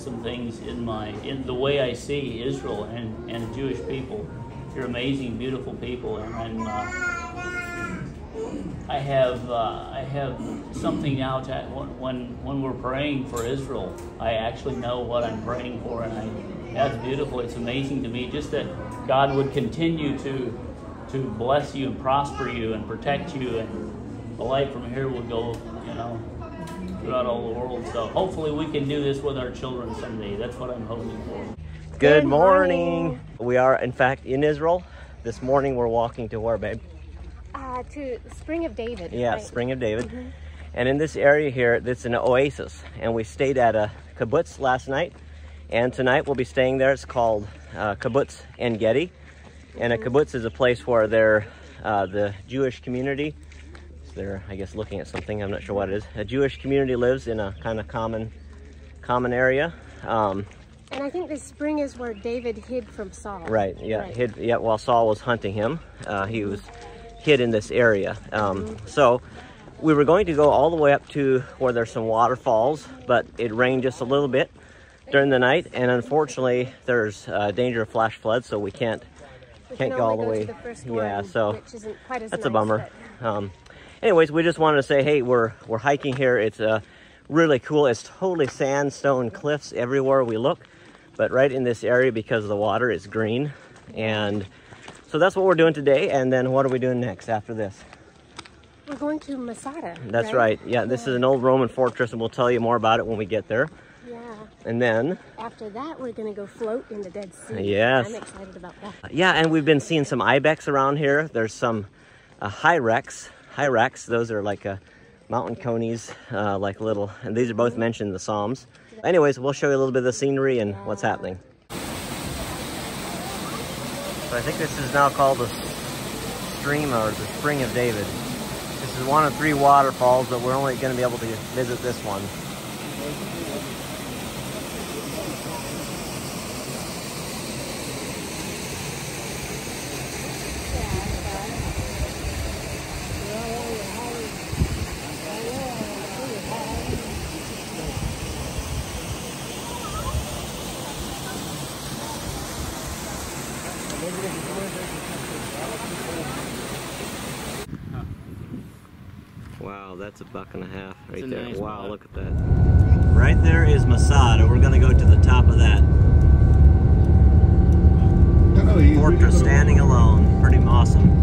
some things in my in the way I see Israel and and Jewish people. You're amazing, beautiful people, and I'm, uh, I have uh, I have something now to when when we're praying for Israel. I actually know what I'm praying for, and I that's beautiful. It's amazing to me just that God would continue to to bless you and prosper you and protect you, and the light from here will go, you know, throughout all the world. So hopefully we can do this with our children someday. That's what I'm hoping for. Good morning. We are, in fact, in Israel. This morning we're walking to where, babe? Uh, to Spring of David. Yeah, right? Spring of David. Mm -hmm. And in this area here, it's an oasis. And we stayed at a kibbutz last night. And tonight we'll be staying there. It's called uh, Kibbutz En Gedi. And a mm-hmm. kibbutz is a place where they're, uh, the Jewish community they're, I guess, looking at something. I'm not sure what it is. A Jewish community lives in a kind of common, common area. Um, and I think this spring is where David hid from Saul. Right. Yeah. Right. Hid. Yeah. While Saul was hunting him, uh, he was hid in this area. Um, mm -hmm. So we were going to go all the way up to where there's some waterfalls, but it rained just a little bit during the night, and unfortunately, there's uh, danger of flash floods, so we can't we can't go all the way. The yeah. So that's nice, a bummer. Um, anyways, we just wanted to say, hey, we're we're hiking here. It's uh, really cool. It's totally sandstone cliffs everywhere we look, but right in this area because of the water, it's green. And so that's what we're doing today. And then what are we doing next after this? We're going to Masada. That's right. right. Yeah, this is an old Roman fortress, and we'll tell you more about it when we get there. Yeah. And then after that, we're gonna go float in the Dead Sea. Yes. I'm excited about that. Yeah, and we've been seeing some ibex around here. There's some uh, hyrax hyrax. Those are like a uh, mountain conies, uh, like little, and these are both mentioned in the Psalms. Anyways, we'll show you a little bit of the scenery and what's happening. So I think this is now called the stream or the Spring of David. This is one of three waterfalls, but we're only going to be able to visit this one. Wow, that's a buck and a half right there. Nice wow, look at that. Right there is Masada. We're gonna go to the top of that. Fortress standing alone. Pretty awesome.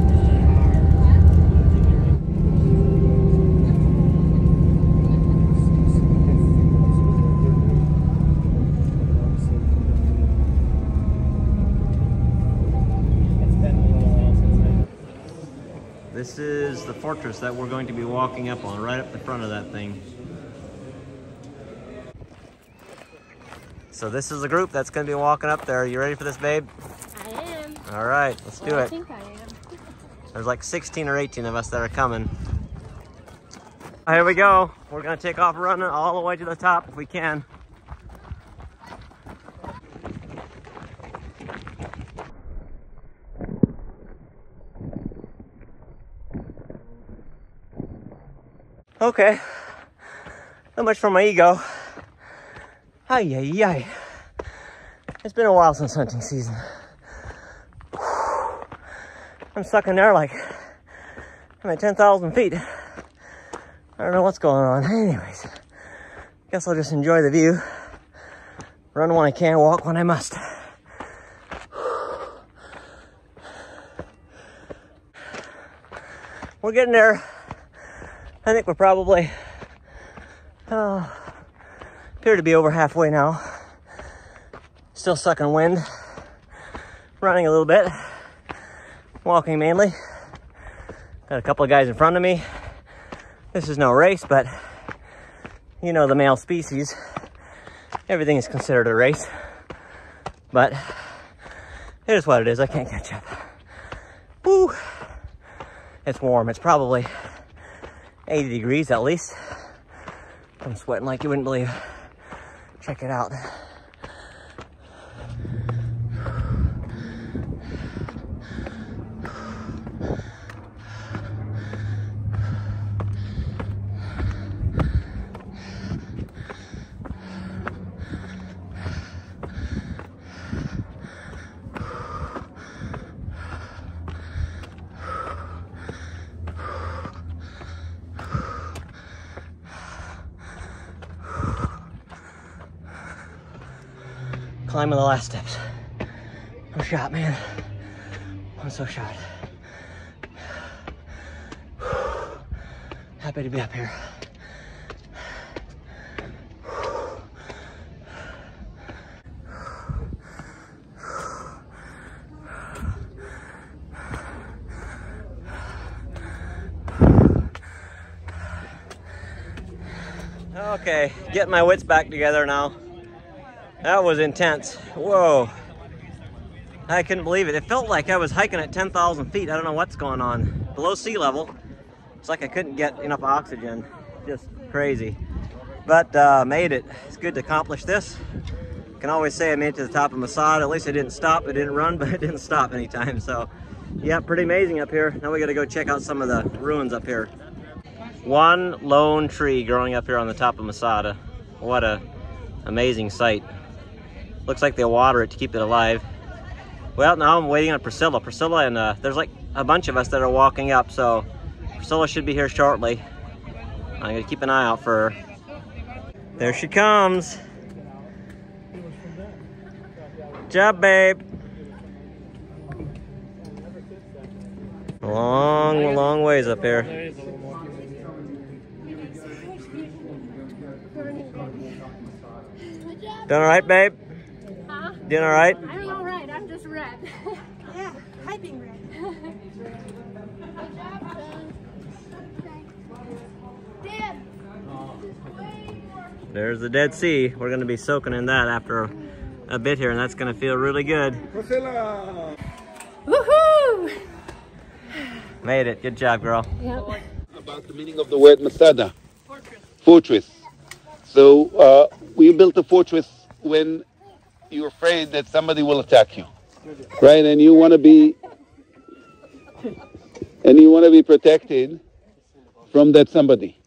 This is the fortress that we're going to be walking up on, right up the front of that thing. So this is the group that's going to be walking up there. Are you ready for this, babe? I am. All right, let's well, do it. I think I am. There's like 16 or 18 of us that are coming. Here we go. We're going to take off running all the way to the top if we can. Okay. Not much for my ego. Ay, ay, ay. It's been a while since hunting season. I'm stuck in there like I'm at 10,000 feet. I don't know what's going on. Anyways, guess I'll just enjoy the view. Run when I can, walk when I must. We're getting there. I think we're probably, uh, appear to be over halfway now. Still sucking wind, running a little bit, walking mainly. Got a couple of guys in front of me. This is no race, but you know the male species. Everything is considered a race, but it is what it is. I can't catch up. Woo! It's warm. It's probably 80 degrees at least. I'm sweating like you wouldn't believe. Check it out. Climbing the last steps. I'm shot, man. I'm so shot. Happy to be up here. Okay, getting my wits back together now. That was intense. Whoa. I couldn't believe it. It felt like I was hiking at 10,000 feet. I don't know what's going on. Below sea level. It's like I couldn't get enough oxygen. Just crazy. But uh, made it. It's good to accomplish this. Can always say I made it to the top of Masada. At least I didn't stop. I didn't run, but it didn't stop anytime. So, yeah, pretty amazing up here. Now we got to go check out some of the ruins up here. One lone tree growing up here on the top of Masada. What a amazing sight. Looks like they water it to keep it alive. Well, now I'm waiting on Priscilla. Priscilla and uh, there's like a bunch of us that are walking up, so Priscilla should be here shortly. I'm gonna keep an eye out for her. There she comes. Job, babe. Long, long ways up here. Doing all right, babe? Huh? Doing all right? I'm all right. I'm just red. yeah, hiking red. Good job, son. Dad. There's the Dead Sea. We're gonna be soaking in that after a bit here, and that's gonna feel really good. Woohoo! Made it. Good job, girl. Yep. about the meaning of the word Masada. Fortress. Fortress. So uh, we built a fortress when you're afraid that somebody will attack you, right? And you want to be, and you want to be protected from that somebody.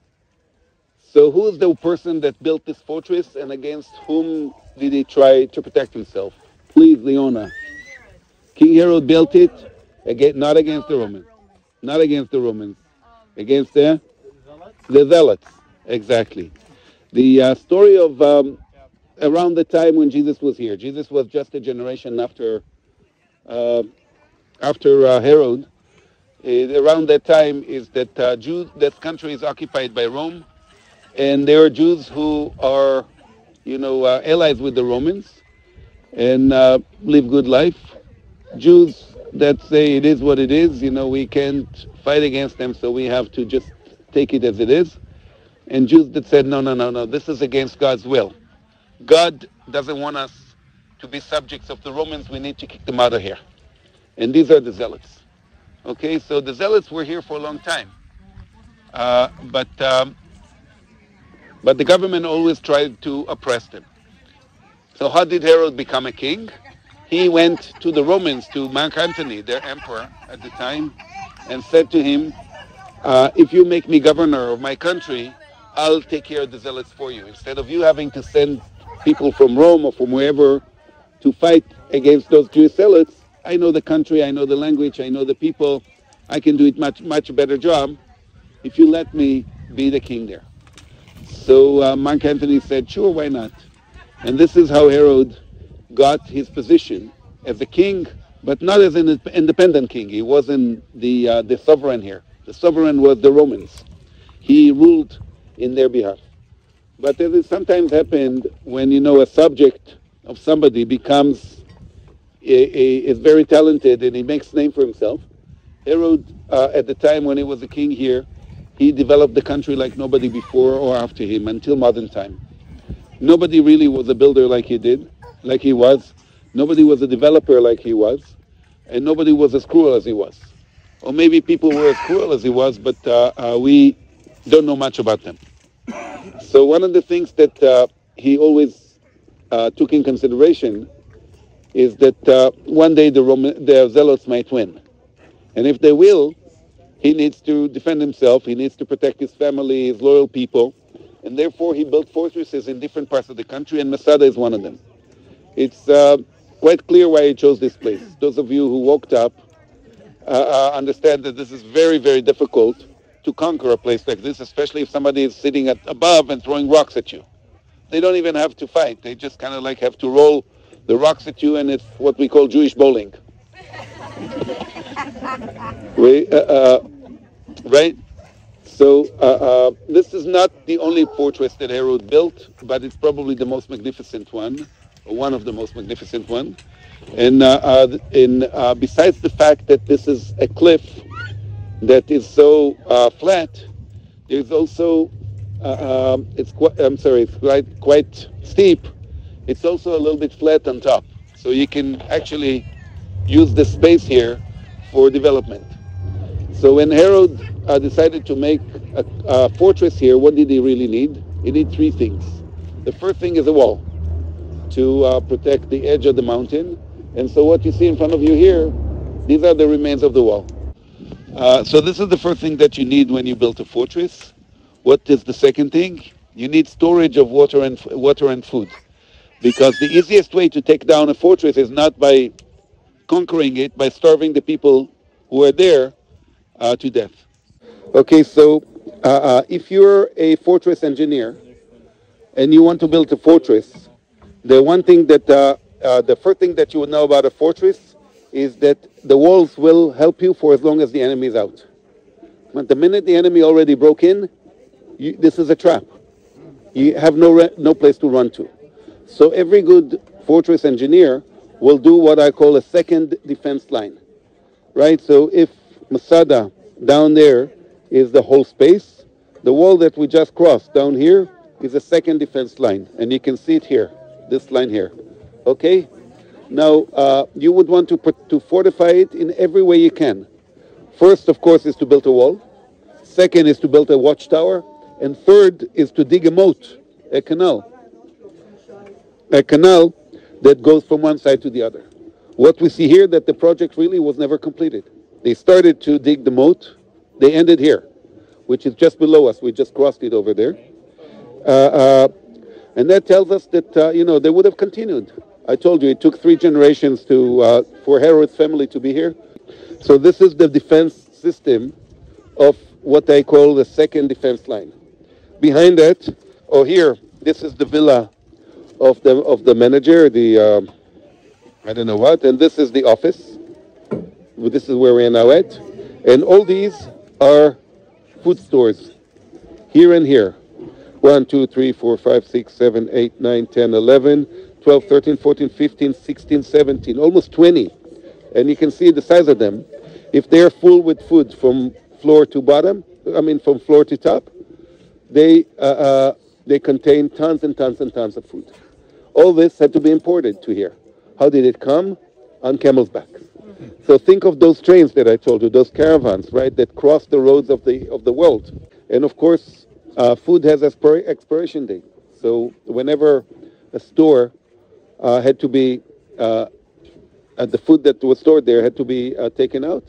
So who is the person that built this fortress, and against whom did he try to protect himself? Please, Leona. King Herod built it, against, not against the Romans, not against the Romans, against the the Zealots. Exactly. The uh, story of um, around the time when Jesus was here. Jesus was just a generation after uh, after uh, Herod. Uh, around that time is that uh, Jews, that country is occupied by Rome, and there are Jews who are, you know, uh, allies with the Romans, and uh, live good life. Jews that say it is what it is. You know, we can't fight against them, so we have to just take it as it is. And Jews that said, no, no, no, no, this is against God's will. God doesn't want us to be subjects of the Romans. We need to kick them out of here. And these are the zealots. Okay, so the zealots were here for a long time. Uh, but, um, but the government always tried to oppress them. So how did Herod become a king? He went to the Romans, to Mark Antony, their emperor at the time, and said to him, uh, if you make me governor of my country, I'll take care of the zealots for you. Instead of you having to send people from Rome or from wherever to fight against those Jewish zealots, I know the country, I know the language, I know the people. I can do it much, much better job if you let me be the king there. So uh, Mark Antony said, sure, why not? And this is how Herod got his position as a king, but not as an independent king. He wasn't the, uh, the sovereign here. The sovereign was the Romans. He ruled in their behalf. But as it sometimes happened when, you know, a subject of somebody becomes, is very talented and he makes name for himself, Herod, uh, at the time when he was a king here, he developed the country like nobody before or after him until modern time. Nobody really was a builder like he did, like he was. Nobody was a developer like he was. And nobody was as cruel as he was. Or maybe people were as cruel as he was, but uh, uh, we don't know much about them. So one of the things that uh, he always uh, took in consideration is that uh, one day the, Roman, the Zealots might win. And if they will, he needs to defend himself, he needs to protect his family, his loyal people, and therefore he built fortresses in different parts of the country, and Masada is one of them. It's uh, quite clear why he chose this place. Those of you who walked up uh, uh, understand that this is very, very difficult to conquer a place like this, especially if somebody is sitting at above and throwing rocks at you. They don't even have to fight. They just kind of like have to roll the rocks at you, and it's what we call Jewish bowling. we, uh, uh, right? So uh, uh, this is not the only fortress that Herod built, but it's probably the most magnificent one, or one of the most magnificent one. And uh, uh, in, uh, besides the fact that this is a cliff that is so uh, flat, there's also uh, um, it's quite, I'm sorry, it's quite quite steep. It's also a little bit flat on top, so you can actually use the space here for development. So when Herod uh, decided to make a, a fortress here, what did he really need? He need three things. The first thing is a wall to uh, protect the edge of the mountain. And so what you see in front of you here, these are the remains of the wall. Uh, so this is the first thing that you need when you build a fortress. What is the second thing? You need storage of water and water and food, because the easiest way to take down a fortress is not by conquering it, by starving the people who are there uh, to death. Okay, so uh, uh, if you're a fortress engineer and you want to build a fortress, the one thing that uh, the first thing that you would know about a fortress is that the walls will help you for as long as the enemy is out. But the minute the enemy already broke in, you, this is a trap. You have no re- no place to run to. So every good fortress engineer will do what I call a second defense line, right? So if Masada down there is the whole space, the wall that we just crossed down here is a second defense line, and you can see it here, this line here. Okay? Now, uh, you would want to, put, to fortify it in every way you can. First, of course, is to build a wall. Second is to build a watchtower. And third is to dig a moat, a canal. A canal that goes from one side to the other. What we see here that the project really was never completed. They started to dig the moat. They ended here, which is just below us. We just crossed it over there. Uh, uh, and that tells us that, uh, you know, they would have continued. I told you it took three generations to, uh, for Herod's family to be here. So this is the defense system of what I call the second defense line. Behind that, or here, this is the villa of the of the manager, the um, I don't know what, and this is the office. This is where we are now at, and all these are food stores, here and here. 1, 2, 3, 4, 5, 6, 7, 8, 9, 10, 11, 12, 13, 14, 15, 16, 17, almost 20. And you can see the size of them. If they're full with food from floor to bottom, I mean from floor to top, they, uh, uh, they contain tons and tons and tons of food. All this had to be imported to here. How did it come? On camel's back. So think of those trains that I told you, those caravans, right, that cross the roads of the of the world. And of course, uh, food has expir- expiration date. So whenever a store uh, had to be, uh, the food that was stored there had to be uh, taken out,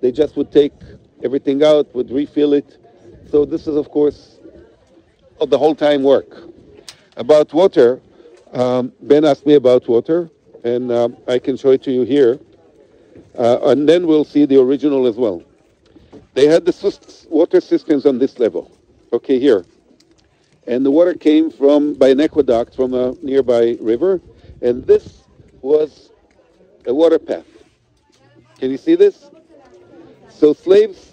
they just would take everything out, would refill it. So this is, of course, of the whole time work. About water, um, Ben asked me about water, and um, I can show it to you here. Uh, and then we'll see the original as well. They had the water systems on this level. Okay, here. And the water came from by an aqueduct from a nearby river, and this was a water path. Can you see this? So slaves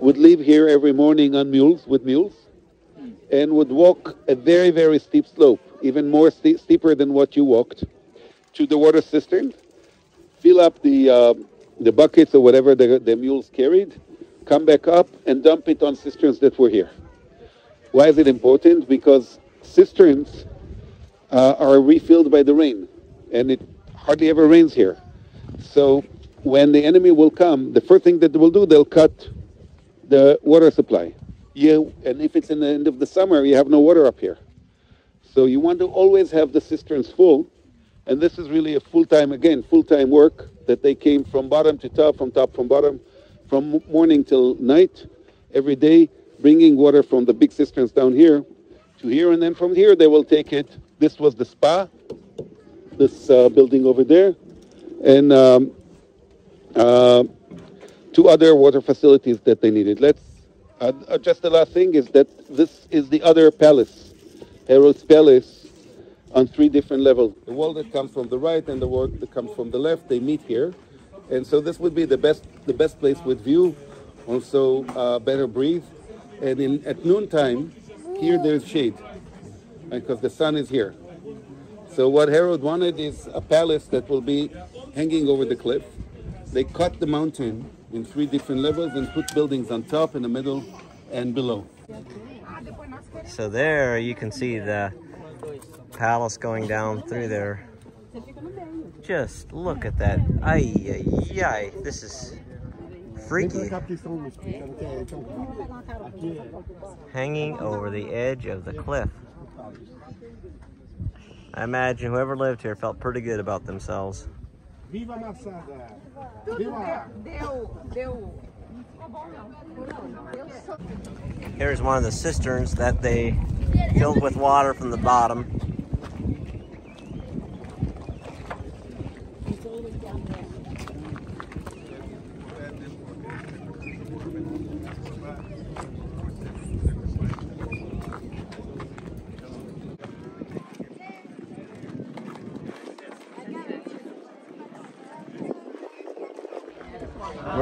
would leave here every morning on mules with mules and would walk a very very steep slope, even more ste- steeper than what you walked, to the water cistern, fill up the uh, the buckets or whatever the, the mules carried, come back up and dump it on cisterns that were here. Why is it important? Because cisterns uh, are refilled by the rain, and it hardly ever rains here. So when the enemy will come, the first thing that they will do, they'll cut the water supply. You, and if it's in the end of the summer, you have no water up here. So you want to always have the cisterns full, and this is really a full-time, again, full-time work that they came from bottom to top, from top from bottom, from morning till night, every day, bringing water from the big cisterns down here to here, and then from here they will take it. This was the spa, this uh, building over there, and um, uh, two other water facilities that they needed. Let's uh, uh, just the last thing is that this is the other palace, Herod's palace on three different levels. The wall that comes from the right and the wall that comes from the left, they meet here. And so this would be the best, the best place with view, also uh, better breathe. And in, at noontime, here there's shade, because the sun is here. So what Herod wanted is a palace that will be hanging over the cliff. They cut the mountain in three different levels and put buildings on top, in the middle, and below. So there you can see the palace going down through there. Just look at that. Ay, ay, ay. This is freaky. Hanging over the edge of the cliff. I imagine whoever lived here felt pretty good about themselves. Viva a Masada! Viva! Here's one of the cisterns that they filled with water from the bottom.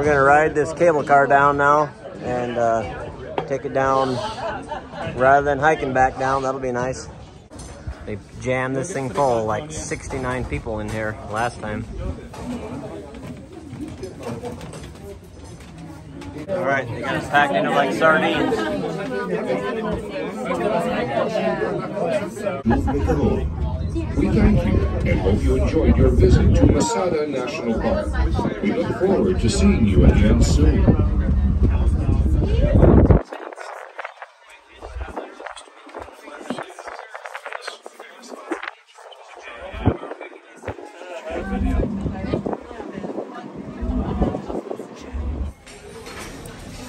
Gonna ride this cable car down now and uh, take it down rather than hiking back down. That'll be nice. They jammed this thing full, like 69 people in here last time. All right, they got us packed into like sardines. We thank you and hope you enjoyed your visit to Masada National Park. We look forward to seeing you again soon.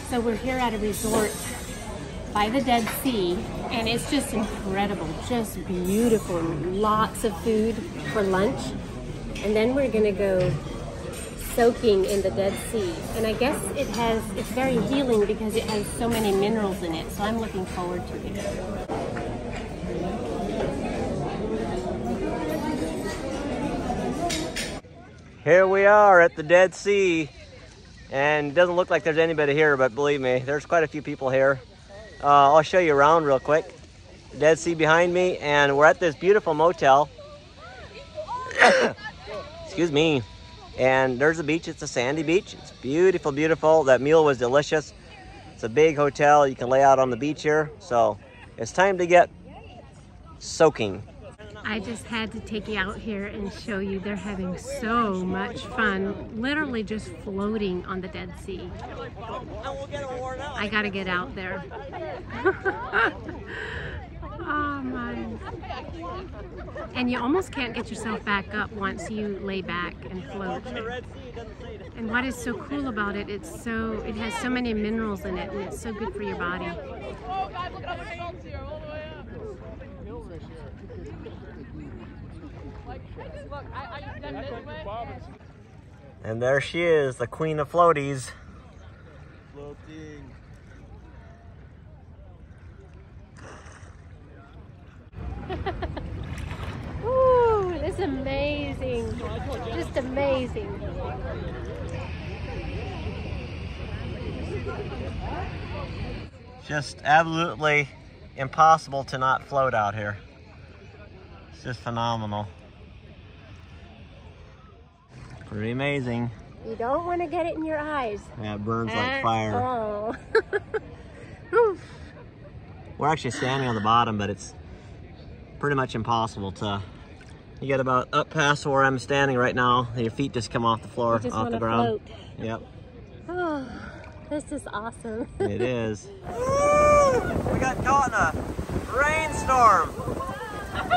So we're here at a resort by the Dead Sea, and it's just incredible, just beautiful. Lots of food for lunch, and then we're gonna go soaking in the Dead Sea. And I guess it has, it's very healing because it has so many minerals in it. So I'm looking forward to it. Here we are at the Dead Sea. And it doesn't look like there's anybody here, but believe me, there's quite a few people here. Uh, I'll show you around real quick. Dead Sea behind me, and we're at this beautiful motel. Excuse me. And there's a beach. It's a sandy beach. It's beautiful, beautiful. That meal was delicious. It's a big hotel. You can lay out on the beach here. So it's time to get soaking. I just had to take you out here and show you they're having so much fun, literally just floating on the Dead Sea. I gotta get out there. oh my. And you almost can't get yourself back up once you lay back and float. And what is so cool about it, it's so, it has so many minerals in it and it's so good for your body. And there she is, the queen of floaties. Ooh, this is amazing. Just amazing. Just absolutely impossible to not float out here. It's just phenomenal. Pretty amazing. You don't want to get it in your eyes. Yeah, it burns like fire. Oh. We're actually standing on the bottom, but it's pretty much impossible to. You get about up past where I'm standing right now. Your feet just come off the floor, off the ground. float. Yep, Oh, this is awesome. it is. we got caught in a rainstorm.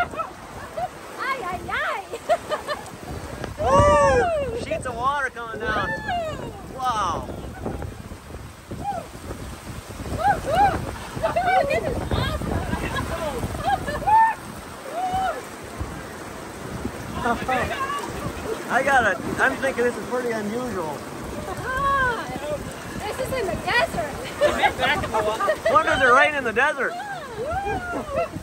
ay, ay, ay. Woo! Sheets of water coming down. Wow. this is I got it. I'm thinking this is pretty unusual. This is in the desert. Does it rain in the desert?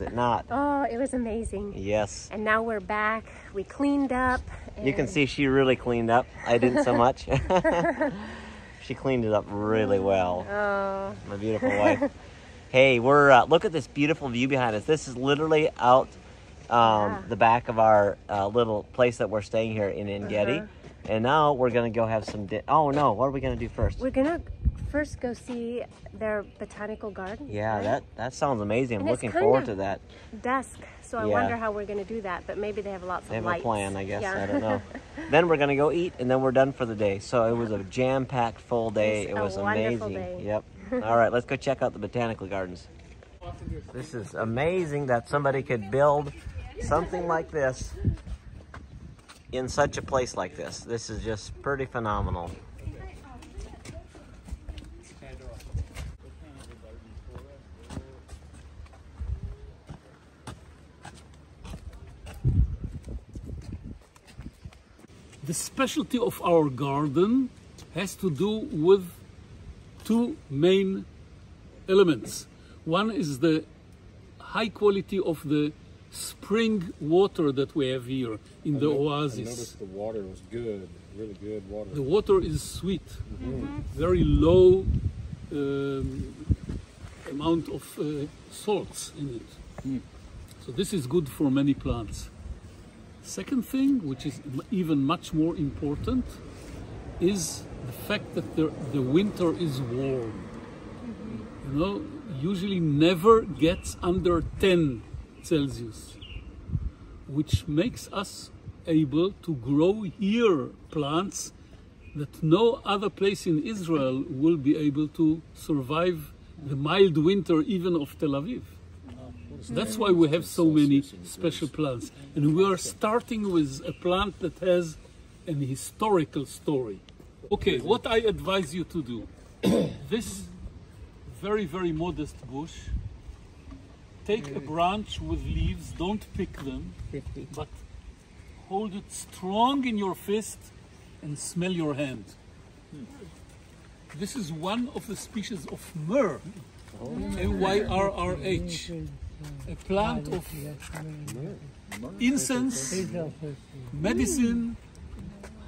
was it not? Oh, it was amazing. Yes. And now we're back. We cleaned up. You can see she really cleaned up. I didn't so much. she cleaned it up really well. Oh, My beautiful wife. hey, we're uh, look at this beautiful view behind us. This is literally out um, Yeah. the back of our uh, little place that we're staying here in Engedi. Uh-huh. And now we're gonna go have some. Di- oh no! What are we gonna do first? we're gonna first go see their botanical garden. Yeah, right? that that sounds amazing. I'm And looking forward to that. dusk. So I Yeah. wonder how we're gonna do that. But maybe they have lots They of have lights. a plan, I guess. Yeah. I don't know. then we're gonna go eat, and then we're done for the day. So it was a jam-packed full day. It was amazing. day. Yep. All right, let's go check out the botanical gardens. This is amazing that somebody could build something like this in such a place like this. This is just pretty phenomenal. The specialty of our garden has to do with two main elements. One is the high quality of the spring water that we have here in the I oasis. noticed the water was good, really good water. The water is sweet, very low um, amount of uh, salts in it. So this is good for many plants. Second thing, which is even much more important, is the fact that the, the winter is warm. You know, usually never gets under 10 Celsius, which makes us able to grow here plants that no other place in Israel will be able to survive the mild winter even of Tel Aviv. That's why we have so many special plants. And we are starting with a plant that has an historical story. Okay, what I advise you to do. This very, very modest bush, take a branch with leaves, don't pick them, but hold it strong in your fist and smell your hand. Hmm. This is one of the species of myrrh, oh. M Y R R H, a plant of incense, medicine,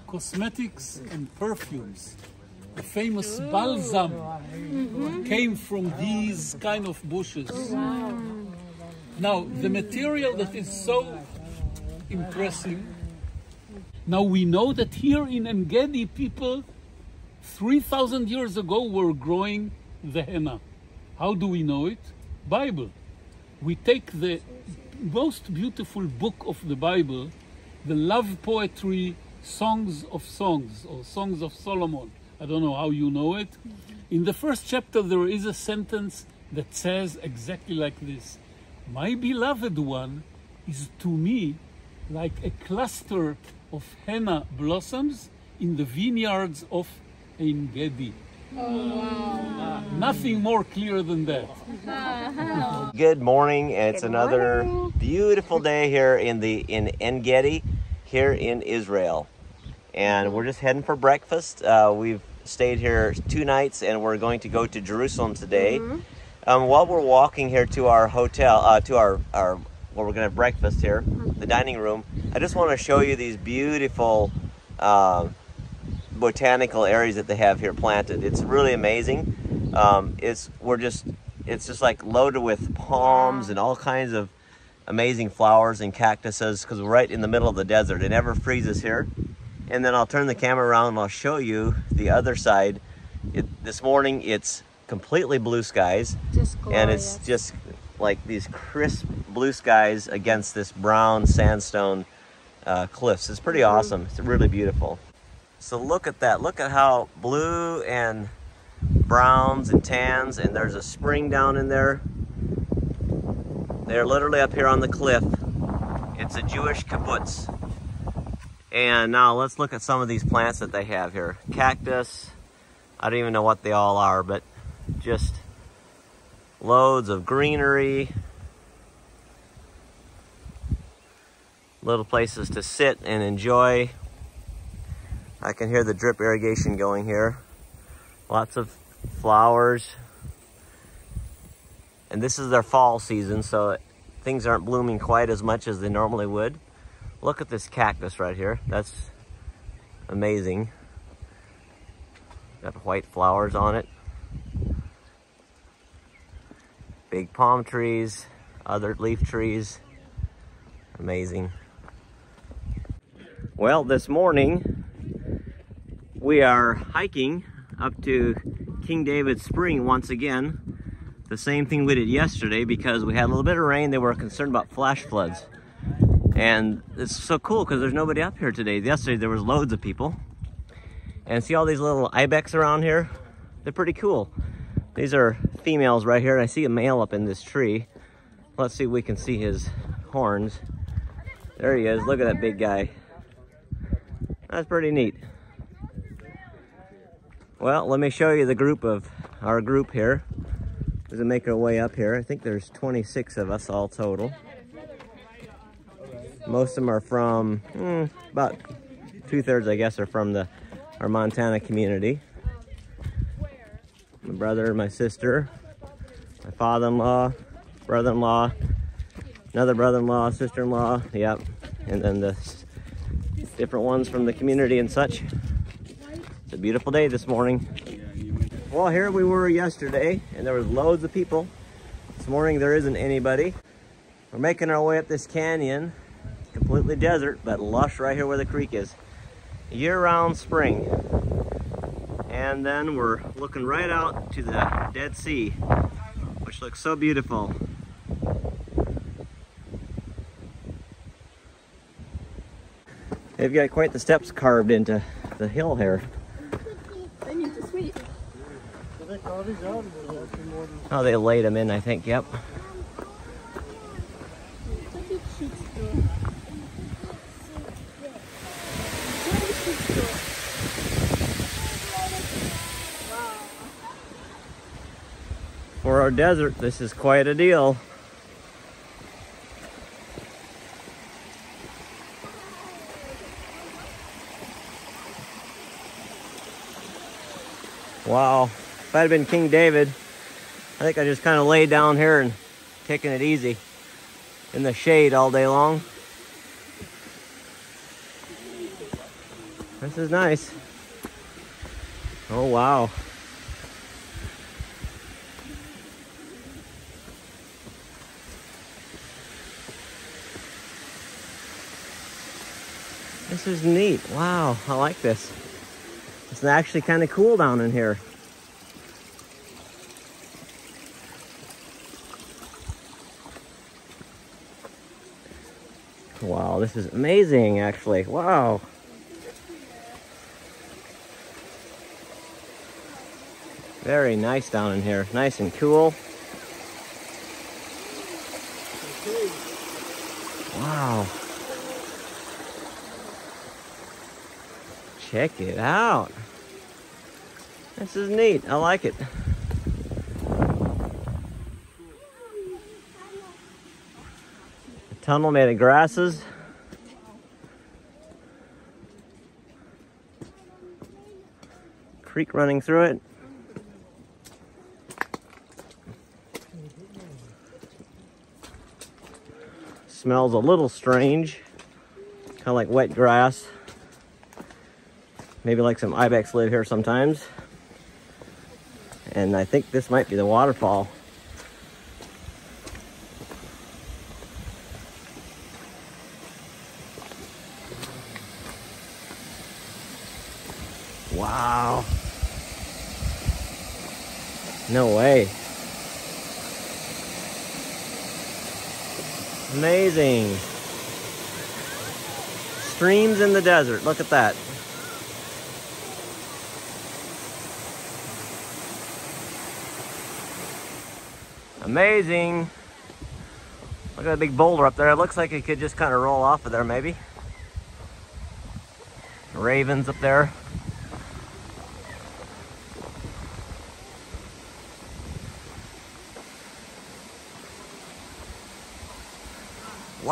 cosmetics, and perfumes. The famous balsam came from these kind of bushes. Now, the material that is so impressive. Now we know that here in Engedi, people 3,000 years ago were growing the henna. How do we know it? Bible. We take the most beautiful book of the Bible, the love poetry, Songs of Songs, or Songs of Solomon. I don't know how you know it. Mm-hmm. In the first chapter, there is a sentence that says exactly like this My beloved one is to me like a cluster of henna blossoms in the vineyards of Ein Gedi. Nothing more clear than that. Good morning. It's another beautiful day here in the in En Gedi, here in Israel, and we're just heading for breakfast. Uh, we've stayed here two nights, and we're going to go to Jerusalem today. Um, while we're walking here to our hotel, uh, to our our where we're going to have breakfast here, the dining room. I just want to show you these beautiful. Uh, botanical areas that they have here planted. It's really amazing. Um, it's we're just it's just like loaded with palms and all kinds of amazing flowers and cactuses because we're right in the middle of the desert. It never freezes here. And then I'll turn the camera around and I'll show you the other side. It, this morning it's completely blue skies and it's just like these crisp blue skies against this brown sandstone uh, cliffs. It's pretty awesome. It's really beautiful. So look at that. Look at how blue and browns and tans, and there's a spring down in there. They're literally up here on the cliff. It's a Jewish kibbutz. And now let's look at some of these plants that they have here. Cactus. I don't even know what they all are, but just loads of greenery. Little places to sit and enjoy. I can hear the drip irrigation going here. Lots of flowers. And this is their fall season, so things aren't blooming quite as much as they normally would. Look at this cactus right here. That's amazing. Got white flowers on it. Big palm trees, other leaf trees. Amazing. Well, this morning we are hiking up to King David Spring once again. The same thing we did yesterday because we had a little bit of rain. They were concerned about flash floods. And it's so cool because there's nobody up here today. Yesterday there was loads of people. And see all these little ibex around here? They're pretty cool. These are females right here. And I see a male up in this tree. Let's see if we can see his horns. There he is. Look at that big guy. That's pretty neat. Well, let me show you the group of our group here. As we make our way up here, I think there's 26 of us all total. Most of them are from, hmm, about two-thirds, I guess, are from the our Montana community. My brother, my sister, my father-in-law, brother-in-law, another brother-in-law, sister-in-law, yep. And then the different ones from the community and such. It's a beautiful day this morning. Well, here we were yesterday, and there was loads of people. This morning, there isn't anybody. We're making our way up this canyon. Completely desert, but lush right here where the creek is. Year-round spring. And then we're looking right out to the Dead Sea, which looks so beautiful. They've got quite the steps carved into the hill here. They need to sweep. Oh, they laid them in, I think, yep. For our desert, this is quite a deal. Wow. If I'd been King David, I think I just kind of laid down here and taking it easy in the shade all day long. This is nice. Oh, wow. This is neat. Wow, I like this. It's actually kind of cool down in here. Wow, this is amazing actually. Wow. Very nice down in here. Nice and cool. Wow. Check it out. This is neat. I like it. Tunnel made of grasses. Creek running through it. Smells a little strange. Kind of like wet grass. Maybe like some ibex live here sometimes. And I think this might be the waterfall. Wow. No way. Amazing. Streams in the desert. Look at that. Amazing. Look at that big boulder up there. It looks like it could just kind of roll off of there, maybe. Ravens up there.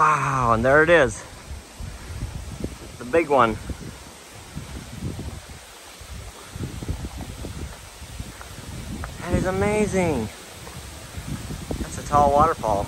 Wow, and there it is. The big one. That is amazing. That's a tall waterfall.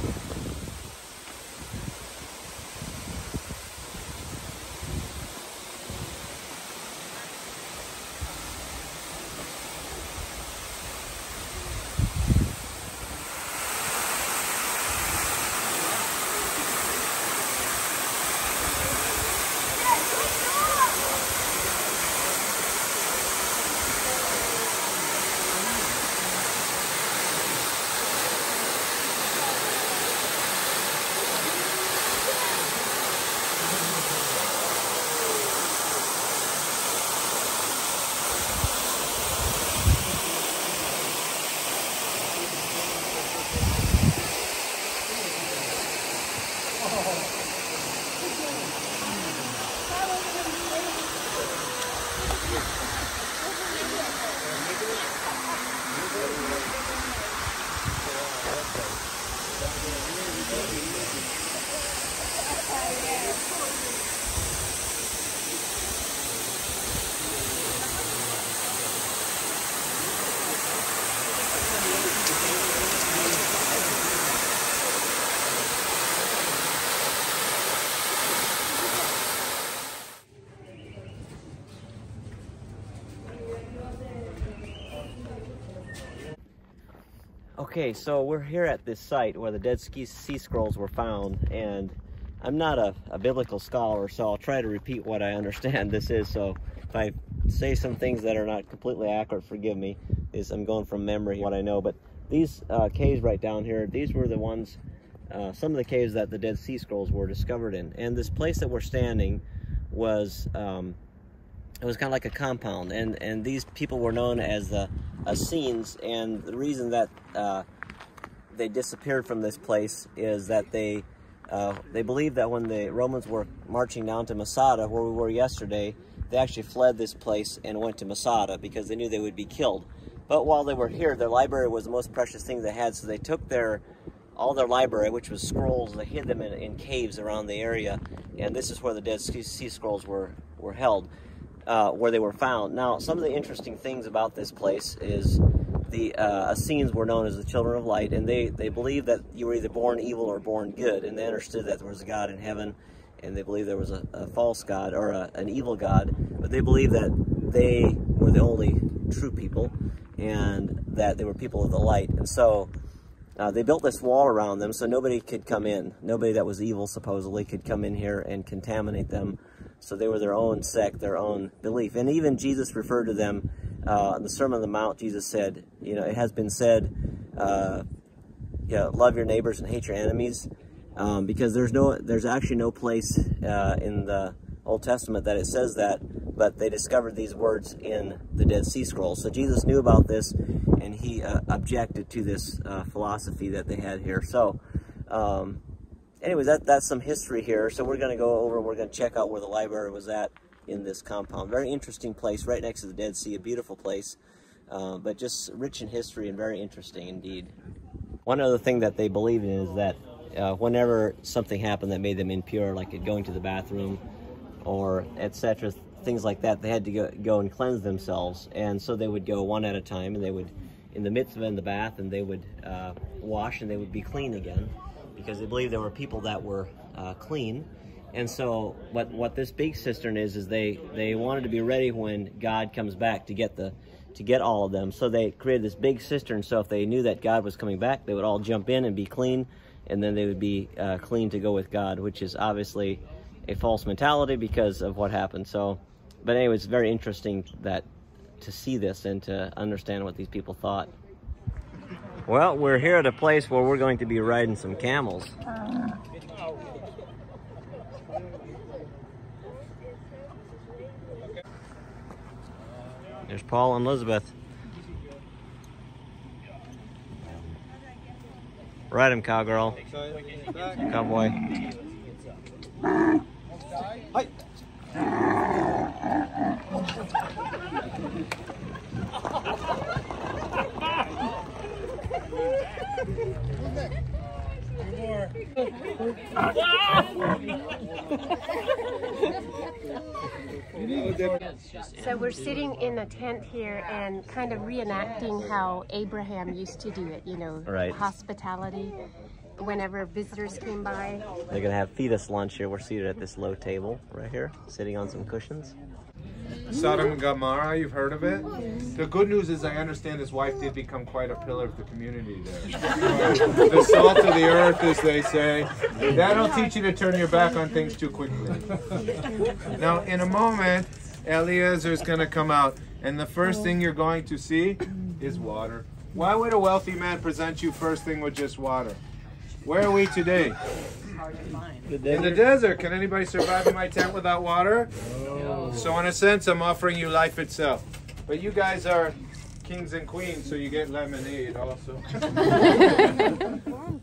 Okay, so we're here at this site where the Dead Sea Scrolls were found, and I'm not a, a biblical scholar, so I'll try to repeat what I understand this is. So if I say some things that are not completely accurate, forgive me. Is I'm going from memory what I know, but these uh, caves right down here, these were the ones, uh, some of the caves that the Dead Sea Scrolls were discovered in. And this place that we're standing was, um, it was kind of like a compound, and and these people were known as the Essenes, and the reason that uh, they disappeared from this place is that they uh, they believe that when the Romans were marching down to Masada, where we were yesterday, they actually fled this place and went to Masada because they knew they would be killed. But while they were here, their library was the most precious thing they had, so they took their all their library, which was scrolls, they hid them in, in caves around the area, and this is where the Dead Sea Scrolls were were held uh, where they were found. Now, some of the interesting things about this place is the uh, Essenes were known as the children of light, and they, they believed that you were either born evil or born good, and they understood that there was a God in heaven, and they believed there was a, a false God or a, an evil God, but they believed that they were the only true people, and that they were people of the light. And so uh, they built this wall around them so nobody could come in. Nobody that was evil, supposedly, could come in here and contaminate them so they were their own sect, their own belief. And even Jesus referred to them uh, in the Sermon on the Mount. Jesus said, you know, it has been said, uh, you know, love your neighbors and hate your enemies. Um, because there's no, there's actually no place uh, in the Old Testament that it says that, but they discovered these words in the Dead Sea Scrolls. So Jesus knew about this, and he uh, objected to this uh, philosophy that they had here. So, um, anyways, that, that's some history here. So we're going to go over, we're going to check out where the library was at in this compound. Very interesting place, right next to the Dead Sea, a beautiful place, uh, but just rich in history and very interesting indeed. One other thing that they believe in is that uh, whenever something happened that made them impure, like going to the bathroom or etc., things like that, they had to go, go and cleanse themselves. And so they would go one at a time and they would, in the midst of in the bath, and they would uh, wash and they would be clean again because they believed there were people that were uh, clean. And so what, what this big cistern is, is they, they wanted to be ready when God comes back to get the to get all of them. So they created this big cistern. So if they knew that God was coming back, they would all jump in and be clean, and then they would be uh, clean to go with God, which is obviously a false mentality because of what happened. So, but anyway, it's very interesting that to see this and to understand what these people thought. Well, we're here at a place where we're going to be riding some camels. There's Paul and Elizabeth. Ride him, cowgirl. Cowboy. Hi. So we're sitting in a tent here and kind of reenacting how Abraham used to do it, you know, Right. hospitality whenever visitors came by. They're gonna have feed us lunch here. We're seated at this low table right here, sitting on some cushions. Sodom and Gomorrah, you've heard of it? The good news is I understand his wife did become quite a pillar of the community there. the salt of the earth, as they say. That'll teach you to turn your back on things too quickly. Now, in a moment, Eliezer is going to come out, and the first thing you're going to see is water. Why would a wealthy man present you first thing with just water? Where are we today? In the desert. Can anybody survive in my tent without water? So in a sense, I'm offering you life itself. But you guys are kings and queens, so you get lemonade also.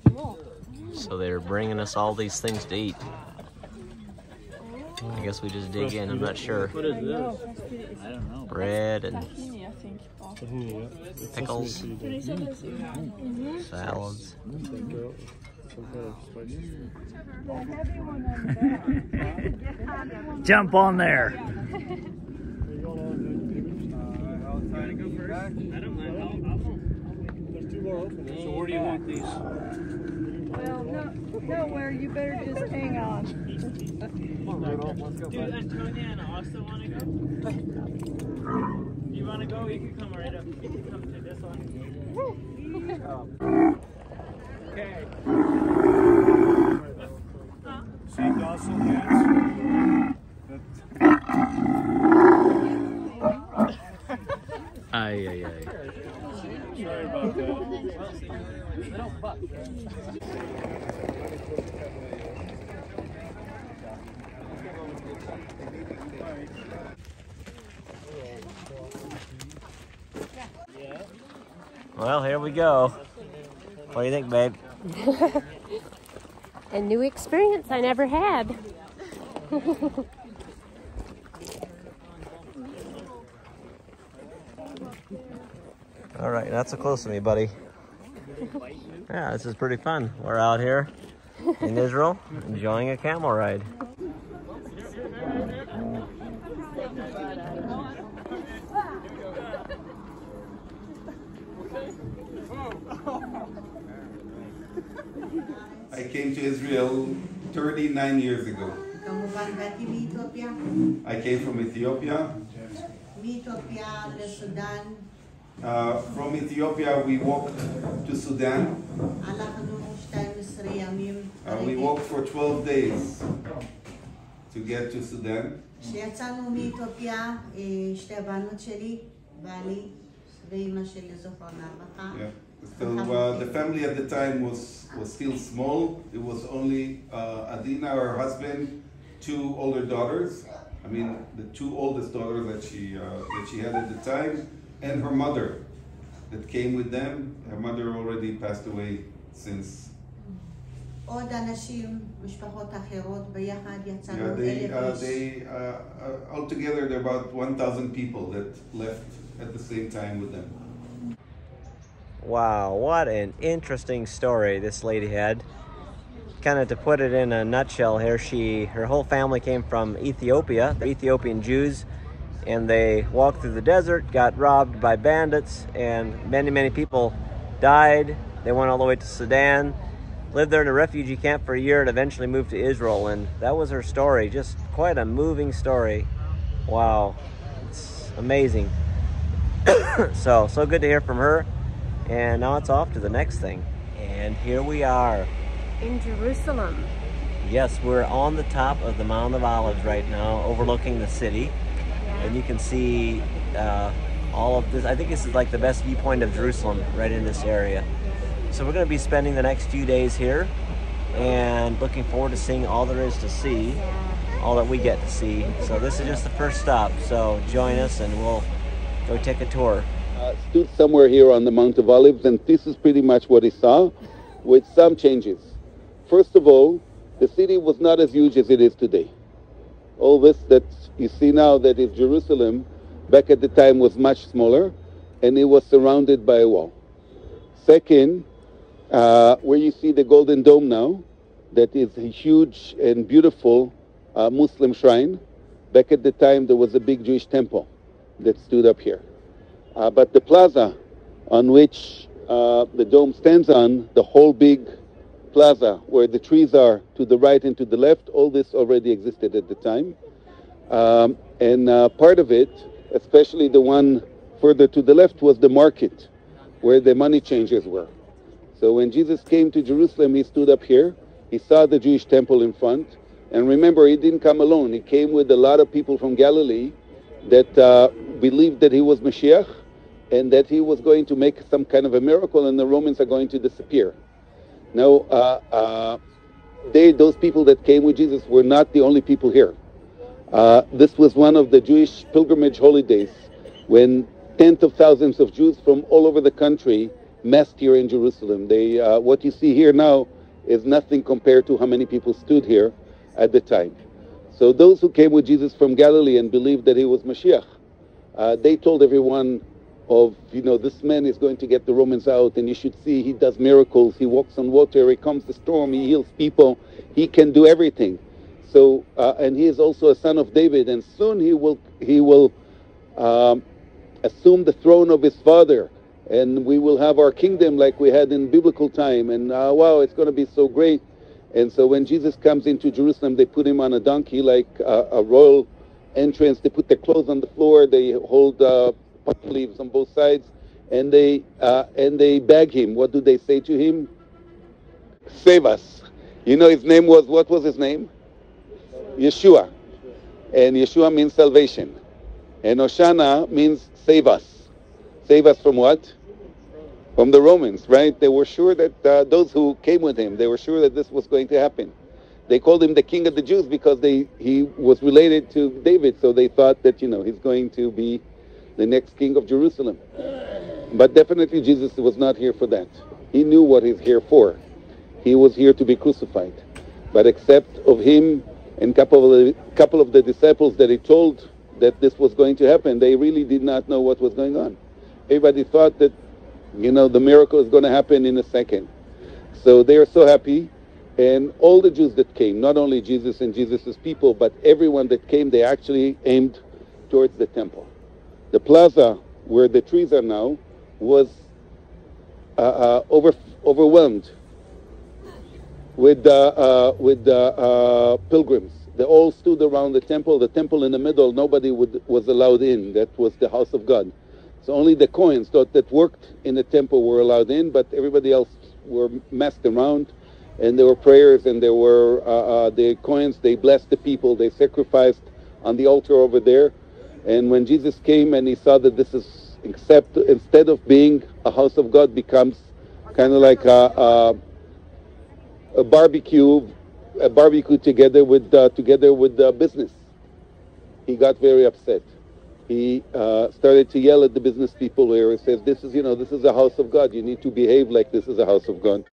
So they're bringing us all these things to eat. I guess we just dig in. I'm not sure. What is this? I don't know. Bread and Tahini, salads. think. pickles, salads. Jump on there. So where do you want these? Well, no, nowhere. You better just hang on. Do Antonia and Austin want to go? You want to go? You can come right up. You can come to this one. Okay. See docile hands? Ay, ay, ay. Sorry about that. Well, here we go. What do you think, babe? A new experience I never had. All right, not so close to me, buddy. Yeah, this is pretty fun. We're out here in Israel enjoying a camel ride. I came to Israel 39 years ago. כמובן באתי מאתיופיה, I came from Ethiopia. מאתיופיה לסודאן, Uh, from Ethiopia, we walked to Sudan. הלכנו 12 ימים. Uh, we walked for 12 days to get to Sudan. כשיצאנו מאתיופיה, אה, שתי הבנות שלי, בעלי ואימא שלי זוכרונה לברכה. Yeah. So uh, the family at the time was, was still small. It was only uh, Adina, her husband, two older daughters. I mean, the two oldest daughters that she uh, that she had at the time, and her mother that came with them. Her mother already passed away since. עוד אנשים, משפחות אחרות, ביחד יצאנו Yeah, they אלף uh, איש. they uh, uh, altogether there are about 1,000 people that left at the same time with them. Wow, what an interesting story this lady had. Kind of to put it in a nutshell here, she her whole family came from Ethiopia, the Ethiopian Jews, and they walked through the desert, got robbed by bandits, and many, many people died. They went all the way to Sudan, lived there in a refugee camp for a year, and eventually moved to Israel. And that was her story. Just quite a moving story. Wow, it's amazing. so, so good to hear from her. And now it's off to the next thing. And here we are. In Jerusalem. Yes, we're on the top of the Mount of Olives right now, overlooking the city. And you can see uh, all of this. I think this is like the best viewpoint of Jerusalem right in this area. So we're going to be spending the next few days here and looking forward to seeing all there is to see, all that we get to see. So this is just the first stop. So join us and we'll go take a tour. Uh, stood somewhere here on the Mount of Olives, and this is pretty much what he saw, with some changes. First of all, the city was not as huge as it is today. All this that you see now that is Jerusalem, back at the time was much smaller, and it was surrounded by a wall. Second, uh, where you see the Golden Dome now, that is a huge and beautiful uh, Muslim shrine. Back at the time, there was a big Jewish temple that stood up here. Uh, but the plaza on which uh, the dome stands on, the whole big plaza where the trees are to the right and to the left, all this already existed at the time. Um, and uh, part of it, especially the one further to the left, was the market where the money changers were. So when Jesus came to Jerusalem, he stood up here. He saw the Jewish temple in front. And remember, he didn't come alone. He came with a lot of people from Galilee that uh, believed that he was Mashiach and that he was going to make some kind of a miracle and the Romans are going to disappear. Now, uh, uh, they, those people that came with Jesus were not the only people here. Uh, this was one of the Jewish pilgrimage holidays when tens of thousands of Jews from all over the country massed here in Jerusalem. They, uh, what you see here now is nothing compared to how many people stood here at the time. So those who came with Jesus from Galilee and believed that he was Mashiach, uh, they told everyone of, you know, this man is going to get the Romans out and you should see he does miracles, he walks on water, he calms the storm, he heals people, he can do everything. So, uh, and he is also a son of David and soon he will, he will um, assume the throne of his father and we will have our kingdom like we had in biblical time and uh, wow, it's going to be so great. And so when Jesus comes into Jerusalem, they put him on a donkey like uh, a royal entrance. They put their clothes on the floor. They hold uh, leaves on both sides, and they uh, and they beg him. What do they say to him? Save us. You know his name was what was his name? Yeshua, and Yeshua means salvation, and Hoshana means save us. Save us from what? From the Romans, right? They were sure that uh, those who came with him, they were sure that this was going to happen. They called him the King of the Jews because they he was related to David, so they thought that you know he's going to be the next king of Jerusalem. But definitely Jesus was not here for that. He knew what he's here for. He was here to be crucified. But except of him and couple of couple of the disciples that he told that this was going to happen, they really did not know what was going on. Everybody thought that, you know, the miracle is going to happen in a second. So they are so happy. And all the Jews that came, not only Jesus and Jesus' people, but everyone that came, they actually aimed towards the temple. The plaza where the trees are now was uh, uh, over, overwhelmed with, uh, uh with uh, uh, pilgrims. They all stood around the temple. The temple in the middle, nobody would, was allowed in. That was the house of God. So only the coins thought that worked in the temple were allowed in, but everybody else were messed around. And there were prayers, and there were the coins. They blessed the people. They sacrificed on the altar over there. And when Jesus came and he saw that this is, except instead of being a house of God, becomes kind of like a, a, a, barbecue, a barbecue together with uh, together with business. He got very upset. He uh, started to yell at the business people here. He says, "This is, you know, this is a house of God. You need to behave like this is a house of God."